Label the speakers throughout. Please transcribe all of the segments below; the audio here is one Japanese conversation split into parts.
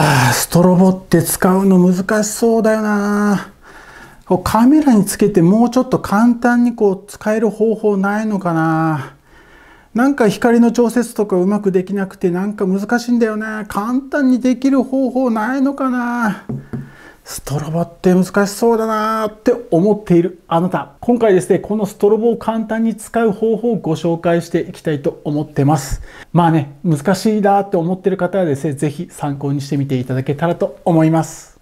Speaker 1: あ、ストロボって使うの難しそうだよな。こうカメラにつけてもうちょっと簡単にこう使える方法ないのかな。なんか光の調節とかうまくできなくてなんか難しいんだよね。簡単にできる方法ないのかな。ストロボって難しそうだなーって思っているあなた。今回ですねこのストロボを簡単に使う方法をご紹介していきたいと思ってます。まあね難しいなーって思ってる方はですねぜひ参考にしてみていただけたらと思います。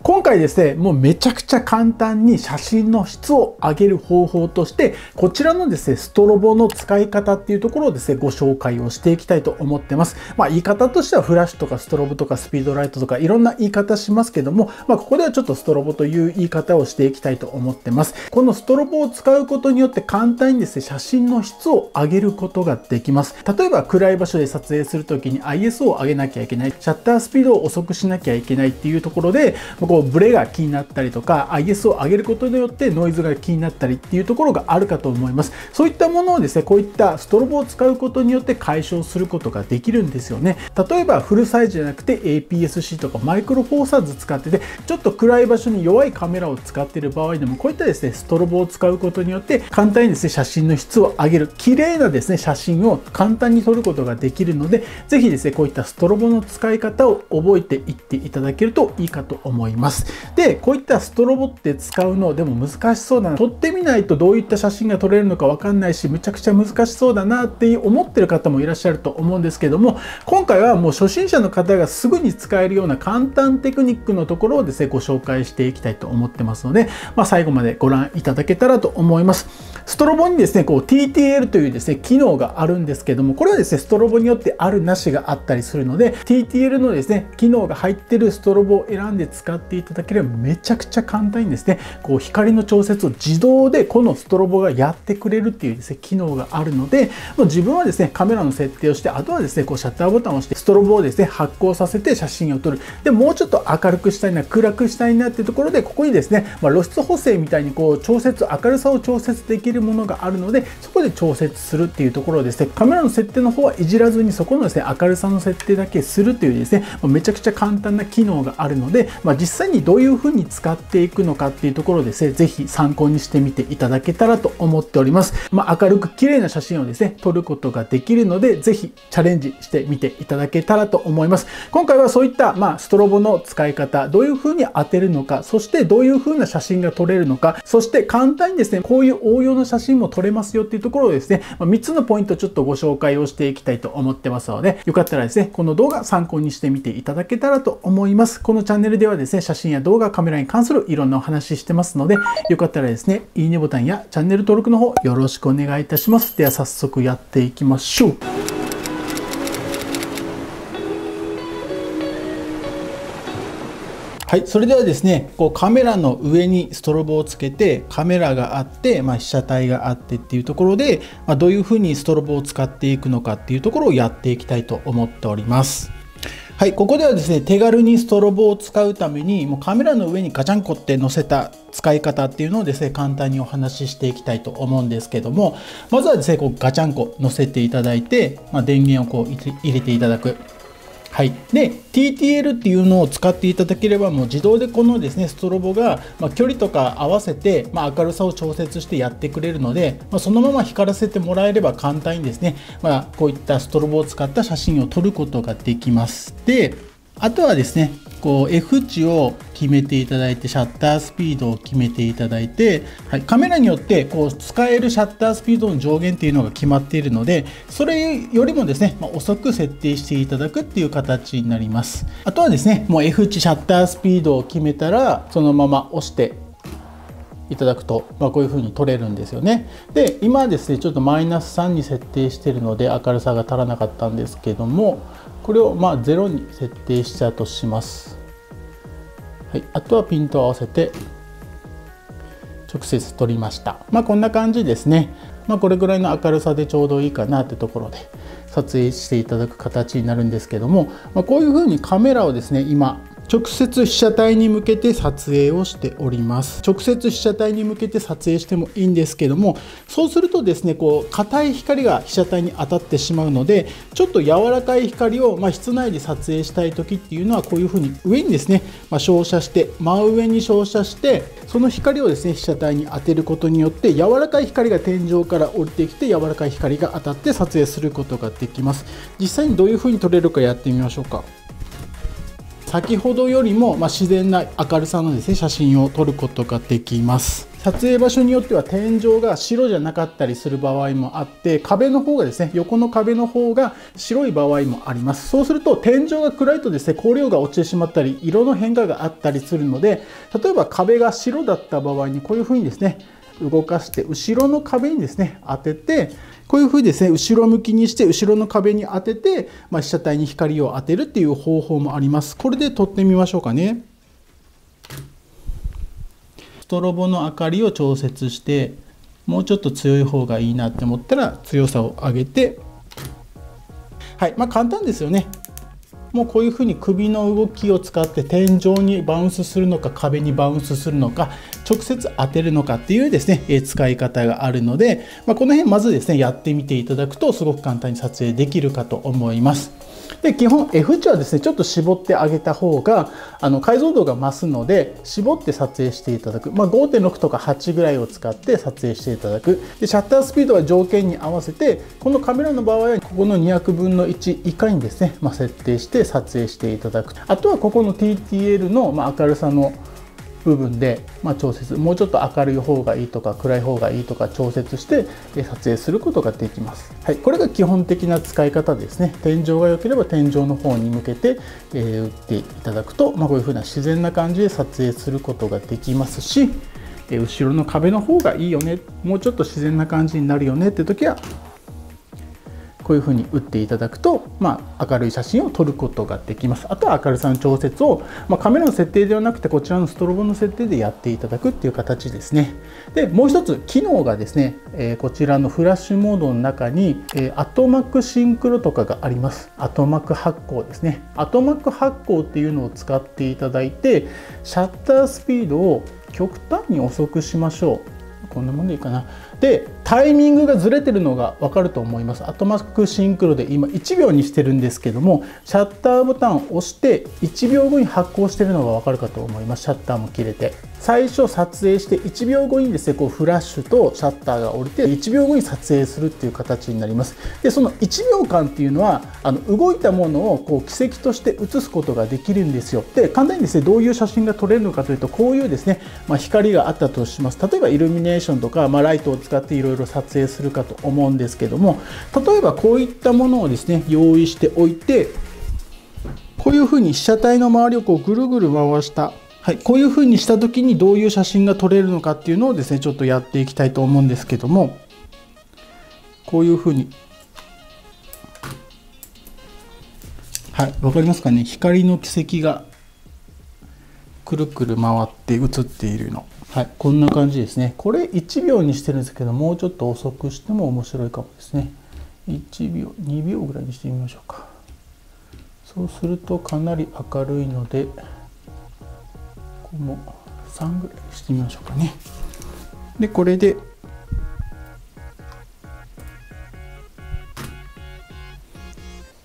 Speaker 1: 今回ですね、もうめちゃくちゃ簡単に写真の質を上げる方法として、こちらのですね、ストロボの使い方っていうところをですね、ご紹介をしていきたいと思ってます。まあ言い方としてはフラッシュとかストロボとかスピードライトとかいろんな言い方しますけども、まあここではちょっとストロボという言い方をしていきたいと思ってます。このストロボを使うことによって簡単にですね、写真の質を上げることができます。例えば暗い場所で撮影するときに ISO を上げなきゃいけない、シャッタースピードを遅くしなきゃいけないっていうところで、こうブレが気になったりとか IS を上げることによってノイズが気になったりっていうところがあるかと思います。そういったものをですねこういったストロボを使うことによって解消することができるんですよね。例えばフルサイズじゃなくて APS-C とかマイクロフォーサーズ使っててちょっと暗い場所に弱いカメラを使っている場合でもこういったですねストロボを使うことによって簡単にですね写真の質を上げる。綺麗なですね写真を簡単に撮ることができるのでぜひですねこういったストロボの使い方を覚えていっていただけるといいかと思います。ます。でこういったストロボって使うのでも難しそうだな撮ってみないとどういった写真が撮れるのかわかんないしむちゃくちゃ難しそうだなって思ってる方もいらっしゃると思うんですけども今回はもう初心者の方がすぐに使えるような簡単テクニックのところをですねご紹介していきたいと思ってますので、まあ、最後までご覧いただけたらと思います。ストロボにですねこう TTL というですね機能があるんですけどもこれはですねストロボによってあるなしがあったりするので TTL のですね機能が入ってるストロボを選んで使ってていただければめちゃくちゃ簡単にですねこう光の調節を自動でこのストロボがやってくれるっていうですね機能があるのでもう自分はですねカメラの設定をしてあとはですねこうシャッターボタンを押してストロボをですね発光させて写真を撮る。でもうちょっと明るくしたいな暗くしたいなっていうところでここにですね、まあ、露出補正みたいにこう調節明るさを調節できるものがあるのでそこで調節するっていうところですねカメラの設定の方はいじらずにそこのですね明るさの設定だけするっていうですねめちゃくちゃ簡単な機能があるので、まあ、実際にどういう風に使っていくのかっていうところですね、ぜひ参考にしてみていただけたらと思っております。まあ、明るく綺麗な写真をですね、撮ることができるので、ぜひチャレンジしてみていただけたらと思います。今回はそういった、まあ、ストロボの使い方、どういう風に当てるのか、そしてどういう風な写真が撮れるのか、そして簡単にですね、こういう応用の写真も撮れますよっていうところをですね、ま、3つのポイントちょっとご紹介をしていきたいと思ってますので、よかったらですね、この動画参考にしてみていただけたらと思います。このチャンネルではですね、写真や動画、カメラに関するいろんなお話してますので、よかったらですね、いいねボタンやチャンネル登録の方よろしくお願いいたします。では早速やっていきましょう。はい、それではですね、こうカメラの上にストロボをつけて、カメラがあって、まあ、被写体があってっていうところで、まあ、どういうふうにストロボを使っていくのかっていうところをやっていきたいと思っております。はい、ここではですね、手軽にストロボを使うために、もうカメラの上にガチャンコって載せた使い方っていうのをですね、簡単にお話ししていきたいと思うんですけども、まずはですね、こうガチャンコ載せていただいて、まあ、電源をこう入れていただく。はい、で TTL っていうのを使っていただければもう自動でこのですねストロボが、まあ、距離とか合わせて、まあ、明るさを調節してやってくれるので、まあ、そのまま光らせてもらえれば簡単にですね、ま、こういったストロボを使った写真を撮ることができます。であとはですねこう F 値を決めていただいてシャッタースピードを決めていただいて、はい、カメラによってこう使えるシャッタースピードの上限っていうのが決まっているのでそれよりもですね、まあ、遅く設定していただくっていう形になります。あとはですねもう F 値シャッタースピードを決めたらそのまま押していただくと、まあ、こういう風に撮れるんですよね。で今ですねちょっとマイナス3に設定してるので明るさが足らなかったんですけどもこれをまあ0に設定したとします、はい、あとはピントを合わせて直接取りました。まあこんな感じですね。まあこれぐらいの明るさでちょうどいいかなってところで撮影していただく形になるんですけども、まあ、こういうふうにカメラをですね今直接被写体に向けて撮影をしております。直接被写体に向けて撮影してもいいんですけどもそうするとですねこう硬い光が被写体に当たってしまうのでちょっと柔らかい光を、まあ、室内で撮影したい時っていうのはこういうふうに上にですね、まあ、照射して真上に照射してその光をですね被写体に当てることによって柔らかい光が天井から降りてきて柔らかい光が当たって撮影することができます。実際にどういうふうに撮れるかやってみましょうか。先ほどよりも、ま自然な明るさのですね写真を撮ることができます。撮影場所によっては天井が白じゃなかったりする場合もあって壁の方がですね横の壁の方が白い場合もあります。そうすると天井が暗いとですね光量が落ちてしまったり色の変化があったりするので例えば壁が白だった場合にこういう風にですね動かして後ろの壁にですね当ててこういうふうにですね後ろ向きにして後ろの壁に当てて、まあ、被写体に光を当てるっていう方法もあります。これで撮ってみましょうかね。ストロボの明かりを調節してもうちょっと強い方がいいなって思ったら強さを上げて。はい。まあ簡単ですよね。もうこういうふうに首の動きを使って天井にバウンスするのか壁にバウンスするのか直接当てるのかっていうですね、え使い方があるので、まあ、この辺まずですねやってみていただくとすごく簡単に撮影できるかと思います。で基本 F 値はですねちょっと絞ってあげた方があの解像度が増すので絞って撮影していただく、まあ、5.6とか8ぐらいを使って撮影していただく。でシャッタースピードは条件に合わせてこのカメラの場合はここの200分の1以下にですね、まあ、設定して撮影していただく。あとはここの TTL のま明るさの部分で、まあ、調節もうちょっと明るい方がいいとか暗い方がいいとか調節して撮影することができます、はい、これが基本的な使い方ですね。天井が良ければ天井の方に向けて、えー、打っていただくと、まあ、こういう風な自然な感じで撮影することができますし後ろの壁の方がいいよね。もうちょっと自然な感じになるよねって時はこういうふうに打っていただくと、まあ、明るい写真を撮ることができます。あとは明るさの調節を、まあ、カメラの設定ではなくてこちらのストロボの設定でやっていただくっていう形ですね。でもう一つ機能がですね、えー、こちらのフラッシュモードの中に、えー、アトマクシンクロとかがあります。アトマク発光ですね。アトマック発光っていうのを使っていただいてシャッタースピードを極端に遅くしましょう。こんなもんでいいかな。でタイミングがずれてるのが分かると思います。アトマックシンクロで今1秒にしてるんですけどもシャッターボタンを押して1秒後に発光してるのが分かるかと思います。シャッターも切れて。最初撮影して1秒後にですねこうフラッシュとシャッターが降りて1秒後に撮影するっていう形になります。でその1秒間っていうのはあの動いたものをこう軌跡として写すことができるんですよ。で簡単にですねどういう写真が撮れるのかというとこういうですね、まあ、光があったとします。例えばイルミネーションとか、まあ、ライトを使っていろいろ撮影するかと思うんですけども例えばこういったものをですね用意しておいてこういうふうに被写体の周りをこうぐるぐる回したはい、こういうふうにした時にどういう写真が撮れるのかっていうのをですねちょっとやっていきたいと思うんですけどもこういうふうにはい分かりますかね？光の軌跡がくるくる回って映っているの。はいこんな感じですね。これ1秒にしてるんですけどもうちょっと遅くしても面白いかもですね。1秒2秒ぐらいにしてみましょうか。そうするとかなり明るいのでこの3ぐらいにしてみましょうかね。でこれで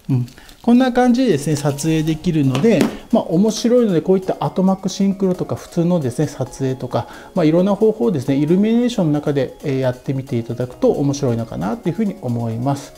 Speaker 1: うん。こんな感じでですね撮影できるので、まあ、面白いのでこういったアトマックシンクロとか普通のですね撮影とか、まあ、いろんな方法をですねイルミネーションの中でやってみていただくと面白いのかなというふうに思います。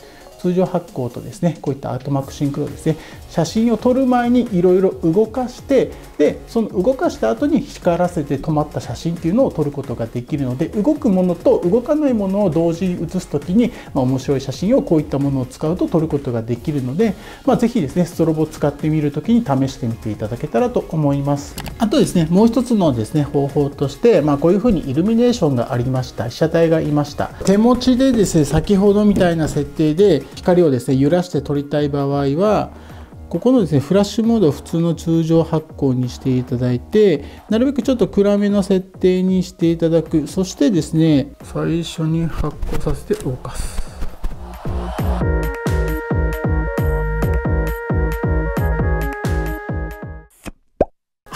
Speaker 1: 通常発光とですねこういったアートマックシンクロですね写真を撮る前にいろいろ動かしてでその動かした後に光らせて止まった写真っていうのを撮ることができるので動くものと動かないものを同時に写す時に、まあ、面白い写真をこういったものを使うと撮ることができるので、まあ、ぜひですねストロボを使ってみる時に試してみていただけたらと思います。あとですねもう一つのですね方法として、まあ、こういうふうにイルミネーションがありました。被写体がいました。手持ちでですね先ほどみたいな設定で光をですね揺らして撮りたい場合はここのですねフラッシュモードを普通の通常発光にしていただいてなるべくちょっと暗めの設定にしていただくそしてですね最初に発光させて動かす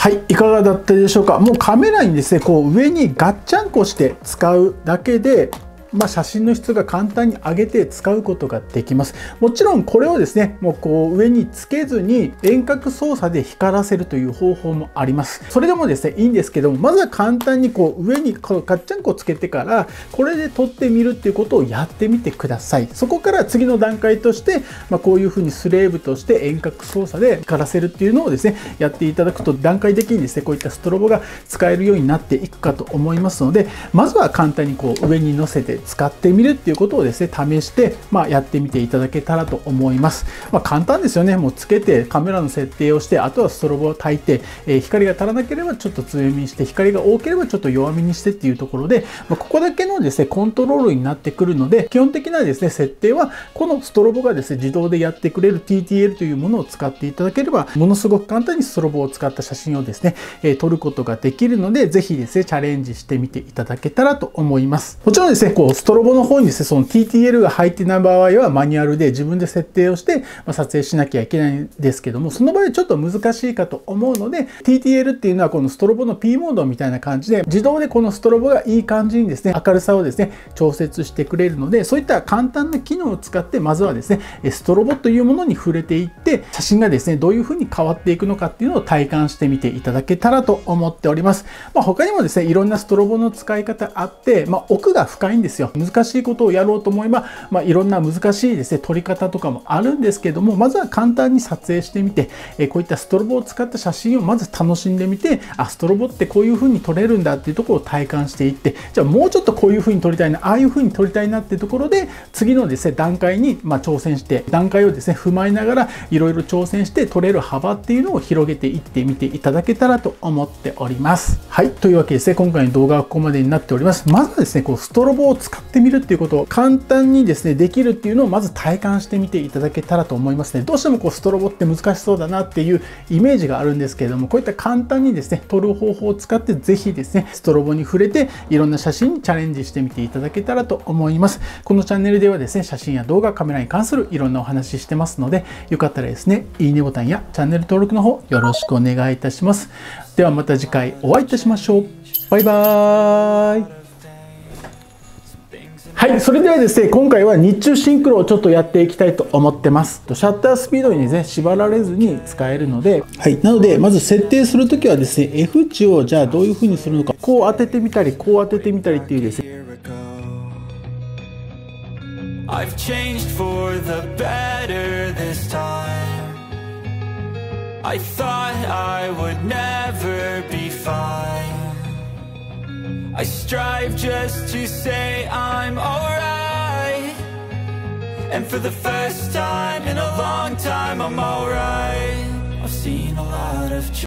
Speaker 1: はい、いかがだったでしょうか。もうカメラにですね、こう上にガッチャンコして使うだけで、まあ、写真の質が簡単に上げて使うことができます。もちろんこれをですね、もうこう上につけずに遠隔操作で光らせるという方法もあります。それでもですね、いいんですけども、まずは簡単にこう上にこのガッチャンコつけてから、これで撮ってみるっていうことをやってみてください。そこから次の段階として、まあ、こういうふうにスレーブとして遠隔操作で光らせるっていうのをですね、やっていただくと段階的にですね、こういったストロボが使えるようになっていくかと思いますので、まずは簡単にこう上に乗せて使ってみるっていうことをですね、試して、まあ、やってみていただけたらと思います。まあ、簡単ですよね。もうつけてカメラの設定をして、あとはストロボを焚いて、えー、光が足らなければちょっと強めにして、光が多ければちょっと弱めにしてっていうところで、まあ、ここだけのですね、コントロールになってくるので、基本的なですね、設定は、このストロボがですね、自動でやってくれる TTL というものを使っていただければ、ものすごく簡単にストロボを使った写真をですね、えー、撮ることができるので、ぜひですね、チャレンジしてみていただけたらと思います。もちろんですね、こう、ストロボの方にですね、その TTL が入ってない場合はマニュアルで自分で設定をして、ま撮影しなきゃいけないんですけども、その場合ちょっと難しいかと思うので、TTL っていうのはこのストロボの P モードみたいな感じで、自動でこのストロボがいい感じにですね、明るさをですね、調節してくれるので、そういった簡単な機能を使って、まずはですね、ストロボというものに触れていって、写真がですね、どういう風に変わっていくのかっていうのを体感してみていただけたらと思っております。まあ、他にもですね、いろんなストロボの使い方あって、まあ、奥が深いんですよ。難しいことをやろうと思えば、まあ、いろんな難しいですね、撮り方とかもあるんですけども、まずは簡単に撮影してみて、えこういったストロボを使った写真をまず楽しんでみて、あ、ストロボってこういう風に撮れるんだっていうところを体感していって、じゃあもうちょっとこうういう風に撮りたいな、ああいう風に撮りたいなっていうところで、次のですね、段階に、ま挑戦して、段階をですね、踏まえながら、いろいろ挑戦して撮れる幅っていうのを広げていってみていただけたらと思っております。はい。というわけでですね、今回の動画はここまでになっております。まずはですね、こう、ストロボを使ってみるっていうことを簡単にですね、できるっていうのをまず体感してみていただけたらと思いますね。どうしてもこうストロボって難しそうだなっていうイメージがあるんですけれども、こういった簡単にですね、撮る方法を使ってぜひですね、ストロボに触れていろんな写真にチャレンジしてみていただけたらと思います。このチャンネルではですね、写真や動画、カメラに関するいろんなお話ししてますので、よかったらですね、いいねボタンやチャンネル登録の方よろしくお願いいたします。ではまた次回お会いいたしましょう。バイバーイ。はい、それではですね、今回は日中シンクロをちょっとやっていきたいと思ってます。シャッタースピードにね、縛られずに使えるので、はい、なので、まず設定するときはですね、F 値をじゃあどういう風にするのか、こう当ててみたり、こう当ててみたりっていうですね、I've changed for the better this time. I thought I would never be fine I strive just to say I'm alright. And for the first time in a long time I'm alright. I've seen a lot of